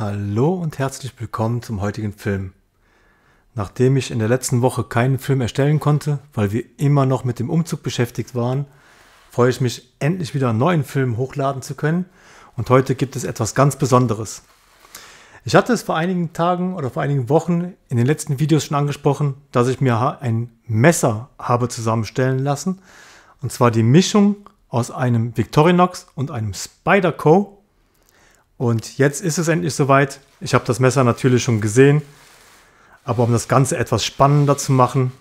Hallo und herzlich willkommen zum heutigen Film. Nachdem ich in der letzten Woche keinen Film erstellen konnte, weil wir immer noch mit dem Umzug beschäftigt waren, freue ich mich endlich wieder einen neuen Film hochladen zu können und heute gibt es etwas ganz Besonderes. Ich hatte es vor einigen Tagen oder vor einigen Wochen in den letzten Videos schon angesprochen, dass ich mir ein Messer habe zusammenstellen lassen und zwar die Mischung aus einem Victorinox und einem Spyderco und jetzt ist es endlich soweit. Ich habe das Messer natürlich schon gesehen. Aber um das Ganze etwas spannender zu machen,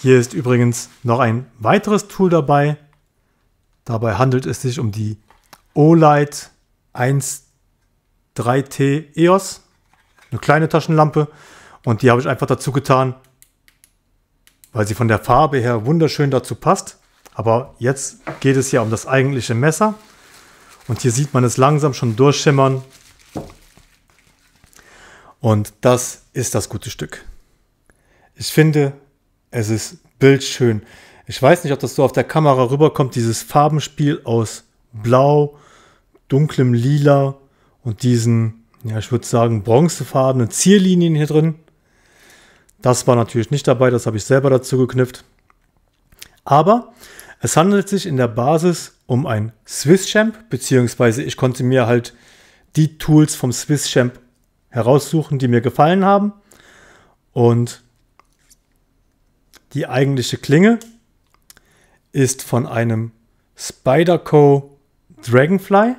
hier ist übrigens noch ein weiteres Tool dabei. Dabei handelt es sich um die Olight 1.3T EOS. Eine kleine Taschenlampe. Und die habe ich einfach dazu getan, weil sie von der Farbe her wunderschön dazu passt. Aber jetzt geht es ja um das eigentliche Messer. Und hier sieht man es langsam schon durchschimmern. Und das ist das gute Stück. Ich finde, es ist bildschön. Ich weiß nicht, ob das so auf der Kamera rüberkommt, dieses Farbenspiel aus Blau, dunklem Lila und diesen, ja, ich würde sagen, bronzefarbenen Zierlinien hier drin. Das war natürlich nicht dabei, das habe ich selber dazu geknüpft. Aber es handelt sich in der Basis um ein Swiss Champ, beziehungsweise ich konnte mir halt die Tools vom Swiss Champ heraussuchen, die mir gefallen haben. Und die eigentliche Klinge ist von einem Spyderco Dragonfly.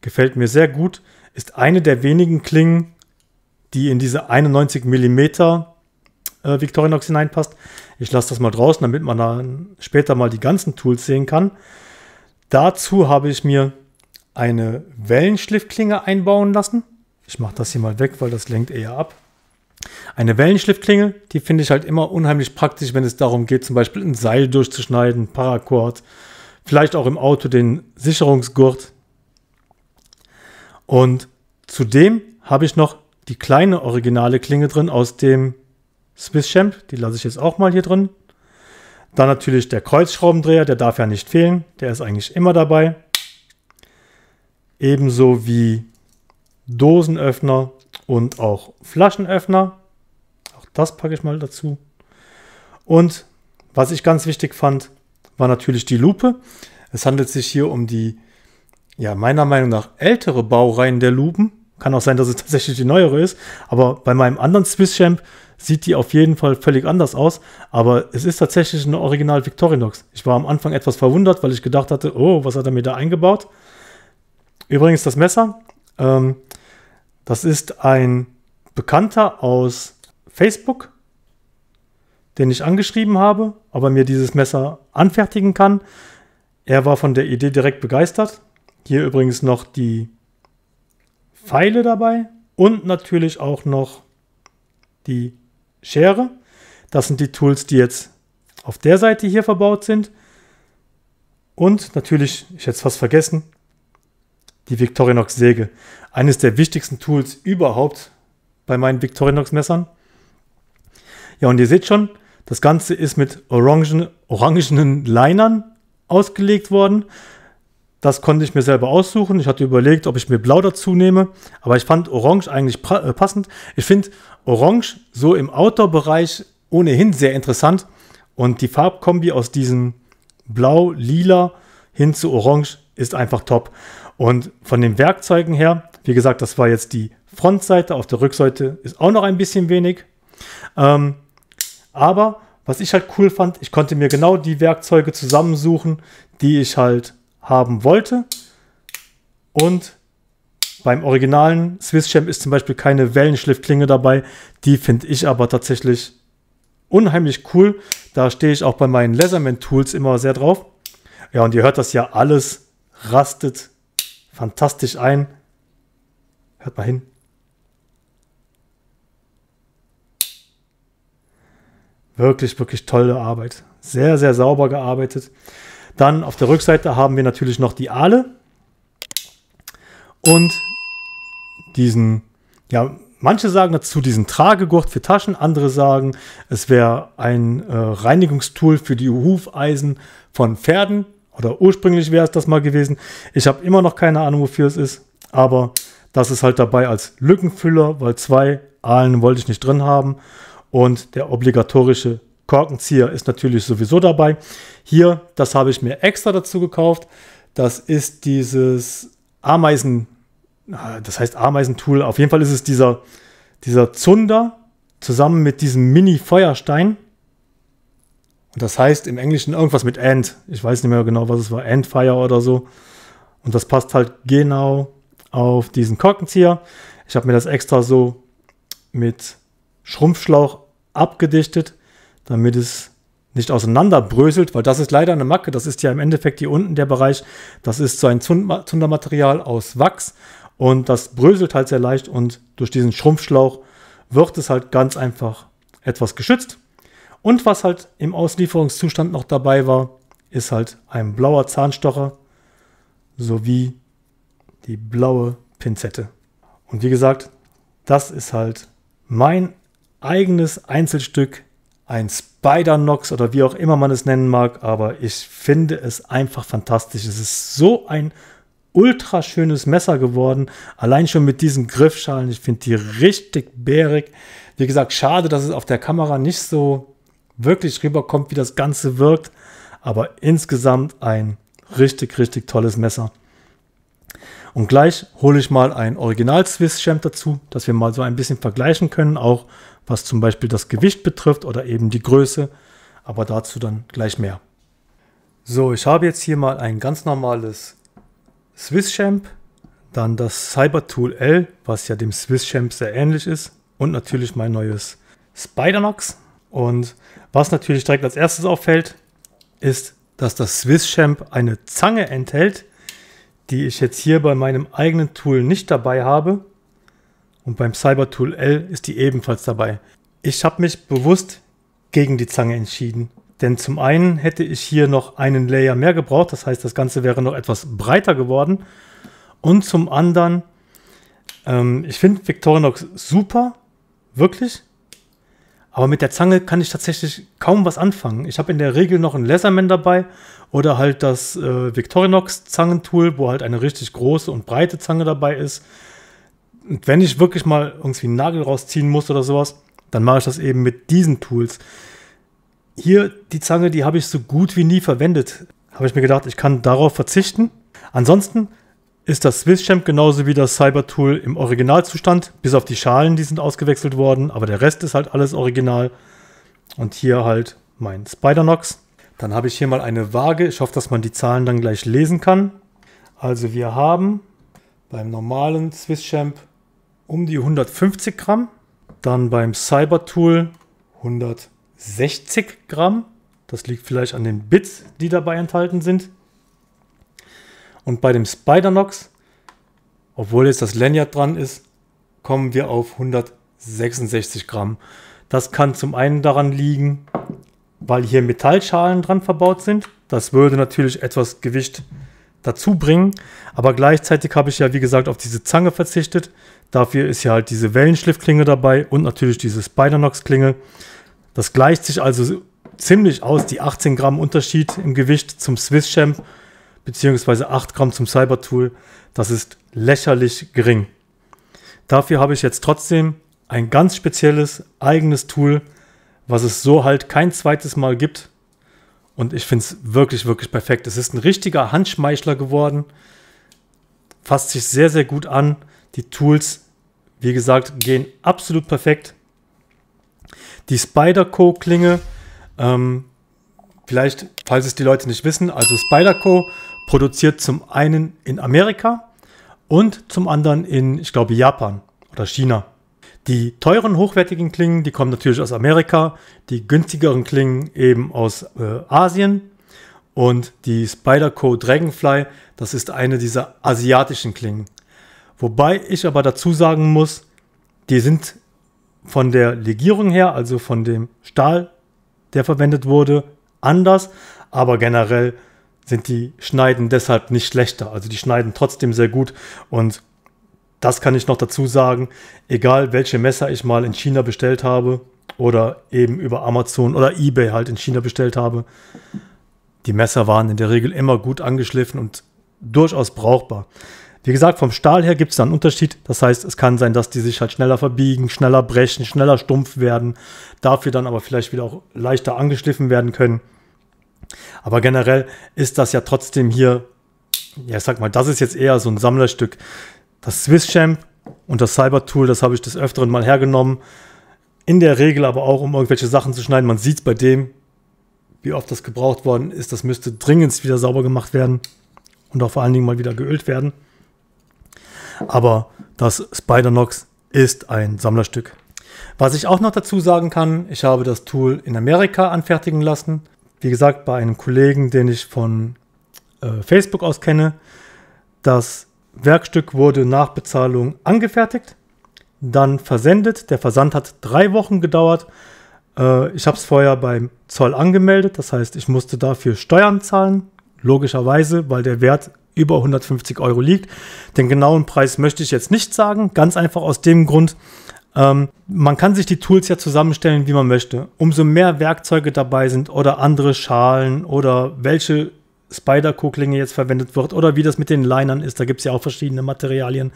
Gefällt mir sehr gut. Ist eine der wenigen Klingen, die in diese 91 mm äh, Victorinox hineinpasst. Ich lasse das mal draußen, damit man dann später mal die ganzen Tools sehen kann. Dazu habe ich mir eine Wellenschliffklinge einbauen lassen. Ich mache das hier mal weg, weil das lenkt eher ab. Eine Wellenschliffklinge, die finde ich halt immer unheimlich praktisch, wenn es darum geht, zum Beispiel ein Seil durchzuschneiden, Paracord, vielleicht auch im Auto den Sicherungsgurt. Und zudem habe ich noch die kleine originale Klinge drin aus dem Swiss Champ, die lasse ich jetzt auch mal hier drin. Dann natürlich der Kreuzschraubendreher, der darf ja nicht fehlen, der ist eigentlich immer dabei. Ebenso wie Dosenöffner und auch Flaschenöffner. Auch das packe ich mal dazu. Und was ich ganz wichtig fand, war natürlich die Lupe. Es handelt sich hier um die, ja, meiner Meinung nach ältere Baureihen der Lupen. Kann auch sein, dass es tatsächlich die neuere ist. Aber bei meinem anderen Swiss Champ sieht die auf jeden Fall völlig anders aus. Aber es ist tatsächlich eine Original Victorinox. Ich war am Anfang etwas verwundert, weil ich gedacht hatte, oh, was hat er mir da eingebaut? Übrigens das Messer. Ähm, das ist ein Bekannter aus Facebook, den ich angeschrieben habe, ob er mir dieses Messer anfertigen kann. Er war von der Idee direkt begeistert. Hier übrigens noch die Pfeile dabei und natürlich auch noch die Schere. Das sind die Tools, die jetzt auf der Seite hier verbaut sind. Und natürlich, ich hätte es fast vergessen, die Victorinox Säge. Eines der wichtigsten Tools überhaupt bei meinen Victorinox Messern. Ja, und ihr seht schon, das Ganze ist mit orangen, orangenen Linern ausgelegt worden. Das konnte ich mir selber aussuchen. Ich hatte überlegt, ob ich mir blau dazu nehme, aber ich fand orange eigentlich äh, passend. Ich finde orange so im Outdoor-Bereich ohnehin sehr interessant und die Farbkombi aus diesem blau, lila hin zu orange ist einfach top. Und von den Werkzeugen her, wie gesagt, das war jetzt die Frontseite, auf der Rückseite ist auch noch ein bisschen wenig. Ähm, aber was ich halt cool fand, ich konnte mir genau die Werkzeuge zusammensuchen, die ich halt haben wollte. Und beim originalen Swiss Champ ist zum Beispiel keine Wellenschliffklinge dabei. Die finde ich aber tatsächlich unheimlich cool. Da stehe ich auch bei meinen Leatherman Tools immer sehr drauf. Ja, und ihr hört das ja alles rastet fantastisch ein. Hört mal hin. Wirklich, wirklich tolle Arbeit. Sehr, sehr sauber gearbeitet. Dann auf der Rückseite haben wir natürlich noch die Aale und diesen, ja, manche sagen dazu diesen Tragegurt für Taschen, andere sagen, es wäre ein äh, Reinigungstool für die Hufeisen von Pferden oder ursprünglich wäre es das mal gewesen. Ich habe immer noch keine Ahnung, wofür es ist, aber Das ist halt dabei als Lückenfüller, weil zwei Aalen wollte ich nicht drin haben. Und der obligatorische Korkenzieher ist natürlich sowieso dabei. Hier, das habe ich mir extra dazu gekauft. Das ist dieses Ameisen, das heißt Ameisentool. Auf jeden Fall ist es dieser, dieser Zunder zusammen mit diesem Mini-Feuerstein. Und das heißt im Englischen irgendwas mit End. Ich weiß nicht mehr genau, was es war. Endfire oder so. Und das passt halt genau auf diesen Korkenzieher. Ich habe mir das extra so mit Schrumpfschlauch abgedichtet, damit es nicht auseinanderbröselt, weil das ist leider eine Macke. Das ist ja im Endeffekt hier unten der Bereich. Das ist so ein Zundermaterial aus Wachs und das bröselt halt sehr leicht und durch diesen Schrumpfschlauch wird es halt ganz einfach etwas geschützt. Und was halt im Auslieferungszustand noch dabei war, ist halt ein blauer Zahnstocher sowie die blaue Pinzette. Und wie gesagt, das ist halt mein eigenes Einzelstück, ein Spider-Nox oder wie auch immer man es nennen mag, aber ich finde es einfach fantastisch. Es ist so ein ultra schönes Messer geworden, allein schon mit diesen Griffschalen. Ich finde die richtig bärig. Wie gesagt, schade, dass es auf der Kamera nicht so wirklich rüberkommt, wie das Ganze wirkt, aber insgesamt ein richtig, richtig tolles Messer. Und gleich hole ich mal ein Original Swiss Champ dazu, dass wir mal so ein bisschen vergleichen können, auch was zum Beispiel das Gewicht betrifft oder eben die Größe. Aber dazu dann gleich mehr. So, ich habe jetzt hier mal ein ganz normales Swiss Champ, dann das Cyber Tool L, was ja dem Swiss Champ sehr ähnlich ist und natürlich mein neues Spider-Nox. Und was natürlich direkt als erstes auffällt, ist, dass das Swiss Champ eine Zange enthält, die ich jetzt hier bei meinem eigenen Tool nicht dabei habe. Und beim Cyber Tool L ist die ebenfalls dabei. Ich habe mich bewusst gegen die Zange entschieden. Denn zum einen hätte ich hier noch einen Layer mehr gebraucht, das heißt, das Ganze wäre noch etwas breiter geworden. Und zum anderen, ähm, ich finde Victorinox super, wirklich. Aber mit der Zange kann ich tatsächlich kaum was anfangen. Ich habe in der Regel noch einen Leatherman dabei oder halt das äh, Victorinox Zangentool, wo halt eine richtig große und breite Zange dabei ist. Und wenn ich wirklich mal irgendwie einen Nagel rausziehen muss oder sowas, dann mache ich das eben mit diesen Tools. Hier die Zange, die habe ich so gut wie nie verwendet. Habe ich mir gedacht, ich kann darauf verzichten. Ansonsten ist das Swiss Champ genauso wie das Cyber Tool im Originalzustand, bis auf die Schalen, die sind ausgewechselt worden, aber der Rest ist halt alles original. Und hier halt mein Spider-Nox. Dann habe ich hier mal eine Waage. Ich hoffe, dass man die Zahlen dann gleich lesen kann. Also wir haben beim normalen Swiss Champ um die 150 Gramm. Dann beim Cyber Tool 160 Gramm. Das liegt vielleicht an den Bits, die dabei enthalten sind. Und bei dem Spider-Nox, obwohl jetzt das Lanyard dran ist, kommen wir auf 166 Gramm. Das kann zum einen daran liegen, weil hier Metallschalen dran verbaut sind. Das würde natürlich etwas Gewicht dazu bringen. Aber gleichzeitig habe ich ja, wie gesagt, auf diese Zange verzichtet. Dafür ist ja halt diese Wellenschliffklinge dabei und natürlich diese Spider-Nox-Klinge. Das gleicht sich also ziemlich aus, die 18 Gramm Unterschied im Gewicht zum Swiss Champ beziehungsweise 8 Gramm zum Cyber Tool. Das ist lächerlich gering. Dafür habe ich jetzt trotzdem ein ganz spezielles eigenes Tool, was es so halt kein zweites Mal gibt. Und ich finde es wirklich, wirklich perfekt. Es ist ein richtiger Handschmeichler geworden. Fasst sich sehr, sehr gut an. Die Tools, wie gesagt, gehen absolut perfekt. Die Spyderco-Klinge, ähm, vielleicht, falls es die Leute nicht wissen, also Spyderco produziert zum einen in Amerika und zum anderen in, ich glaube, Japan oder China. Die teuren, hochwertigen Klingen, die kommen natürlich aus Amerika, die günstigeren Klingen eben aus äh, Asien und die Spyderco Dragonfly, das ist eine dieser asiatischen Klingen. Wobei ich aber dazu sagen muss, die sind von der Legierung her, also von dem Stahl, der verwendet wurde, anders, aber generell sind die Schneiden deshalb nicht schlechter. Also die schneiden trotzdem sehr gut und das kann ich noch dazu sagen, egal welche Messer ich mal in China bestellt habe oder eben über Amazon oder eBay halt in China bestellt habe, die Messer waren in der Regel immer gut angeschliffen und durchaus brauchbar. Wie gesagt, vom Stahl her gibt es da einen Unterschied. Das heißt, es kann sein, dass die sich halt schneller verbiegen, schneller brechen, schneller stumpf werden, dafür dann aber vielleicht wieder auch leichter angeschliffen werden können. Aber generell ist das ja trotzdem hier, ja, ich sag mal, das ist jetzt eher so ein Sammlerstück. Das Swiss Champ und das Cyber Tool, das habe ich des Öfteren mal hergenommen. In der Regel aber auch, um irgendwelche Sachen zu schneiden. Man sieht es bei dem, wie oft das gebraucht worden ist. Das müsste dringend wieder sauber gemacht werden und auch vor allen Dingen mal wieder geölt werden. Aber das Spider-Nox ist ein Sammlerstück. Was ich auch noch dazu sagen kann, ich habe das Tool in Amerika anfertigen lassen. Wie gesagt, bei einem Kollegen, den ich von äh, Facebook aus kenne. Das Werkstück wurde nach Bezahlung angefertigt, dann versendet. Der Versand hat drei Wochen gedauert. Äh, ich habe es vorher beim Zoll angemeldet, das heißt, ich musste dafür Steuern zahlen, logischerweise, weil der Wert über 150 Euro liegt. Den genauen Preis möchte ich jetzt nicht sagen, ganz einfach aus dem Grund, ähm, man kann sich die Tools ja zusammenstellen, wie man möchte. Umso mehr Werkzeuge dabei sind oder andere Schalen oder welche Spider-Co-Klinge jetzt verwendet wird oder wie das mit den Linern ist, da gibt es ja auch verschiedene Materialien.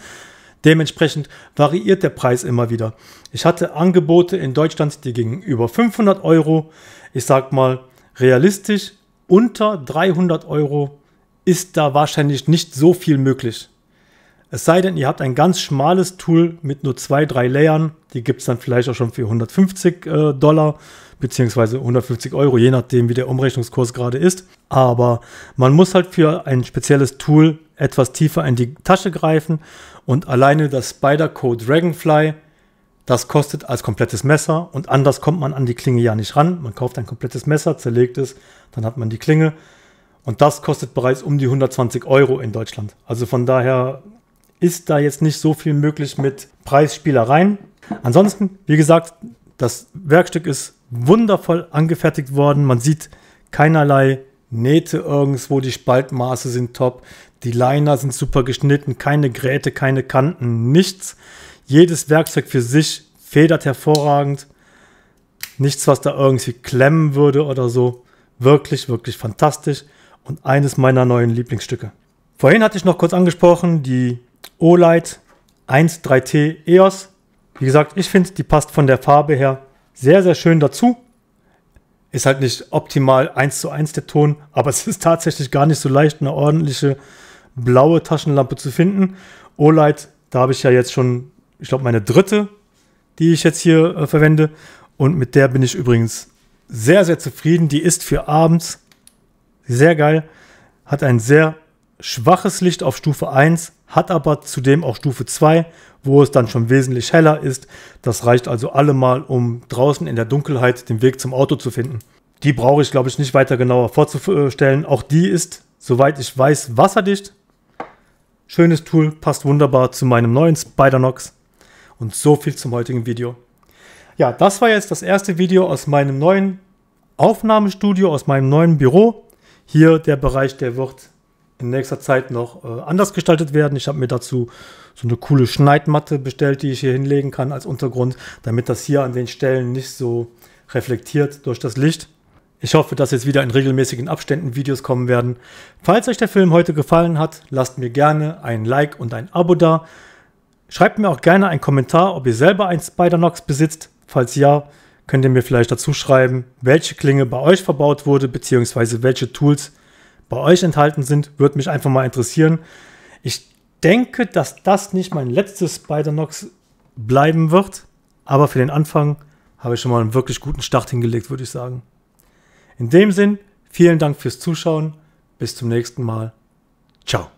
Dementsprechend variiert der Preis immer wieder. Ich hatte Angebote in Deutschland, die gingen über 500 Euro. Ich sag mal, realistisch unter 300 Euro ist da wahrscheinlich nicht so viel möglich. Es sei denn, ihr habt ein ganz schmales Tool mit nur zwei, drei Layern. Die gibt es dann vielleicht auch schon für 150 äh, Dollar beziehungsweise 150 Euro, je nachdem, wie der Umrechnungskurs gerade ist. Aber man muss halt für ein spezielles Tool etwas tiefer in die Tasche greifen und alleine das Spyderco Dragonfly, das kostet als komplettes Messer und anders kommt man an die Klinge ja nicht ran. Man kauft ein komplettes Messer, zerlegt es, dann hat man die Klinge und das kostet bereits um die 120 Euro in Deutschland. Also von daher ist da jetzt nicht so viel möglich mit Preisspielereien. Ansonsten, wie gesagt, das Werkstück ist wundervoll angefertigt worden. Man sieht keinerlei Nähte irgendwo, die Spaltmaße sind top, die Liner sind super geschnitten, keine Gräte, keine Kanten, nichts. Jedes Werkzeug für sich federt hervorragend. Nichts, was da irgendwie klemmen würde oder so. Wirklich, wirklich fantastisch und eines meiner neuen Lieblingsstücke. Vorhin hatte ich noch kurz angesprochen, die Olight 1.3T EOS. Wie gesagt, ich finde, die passt von der Farbe her sehr, sehr schön dazu. Ist halt nicht optimal 1 zu 1 der Ton, aber es ist tatsächlich gar nicht so leicht, eine ordentliche blaue Taschenlampe zu finden. Olight, da habe ich ja jetzt schon, ich glaube, meine dritte, die ich jetzt hier äh, verwende. Und mit der bin ich übrigens sehr, sehr zufrieden. Die ist für abends sehr geil, hat ein sehr schwaches Licht auf Stufe 1, hat aber zudem auch Stufe 2, wo es dann schon wesentlich heller ist. Das reicht also allemal, um draußen in der Dunkelheit den Weg zum Auto zu finden. Die brauche ich, glaube ich, nicht weiter genauer vorzustellen. Auch die ist, soweit ich weiß, wasserdicht. Schönes Tool, passt wunderbar zu meinem neuen Spider-Nox. Und so viel zum heutigen Video. Ja, das war jetzt das erste Video aus meinem neuen Aufnahmestudio, aus meinem neuen Büro. Hier der Bereich, der wird in nächster Zeit noch äh, anders gestaltet werden. Ich habe mir dazu so eine coole Schneidmatte bestellt, die ich hier hinlegen kann als Untergrund, damit das hier an den Stellen nicht so reflektiert durch das Licht. Ich hoffe, dass jetzt wieder in regelmäßigen Abständen Videos kommen werden. Falls euch der Film heute gefallen hat, lasst mir gerne ein Like und ein Abo da. Schreibt mir auch gerne einen Kommentar, ob ihr selber ein Spider-Nox besitzt. Falls ja, könnt ihr mir vielleicht dazu schreiben, welche Klinge bei euch verbaut wurde, beziehungsweise welche Tools bei euch enthalten sind, würde mich einfach mal interessieren. Ich denke, dass das nicht mein letztes Spider-Nox bleiben wird, aber für den Anfang habe ich schon mal einen wirklich guten Start hingelegt, würde ich sagen. In dem Sinn, vielen Dank fürs Zuschauen. Bis zum nächsten Mal. Ciao.